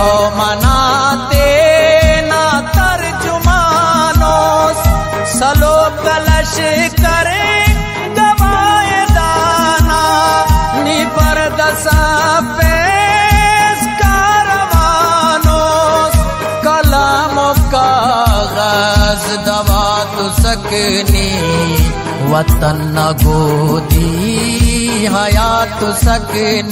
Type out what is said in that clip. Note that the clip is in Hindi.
हो मनाते ना तर्जुमानोस सलो कलश करे गवाए दाना निपर पर दसा पेश कारवानोस कलाम कागज़ दवा तो सकनी, वतन गोदी, हया तु सकनी।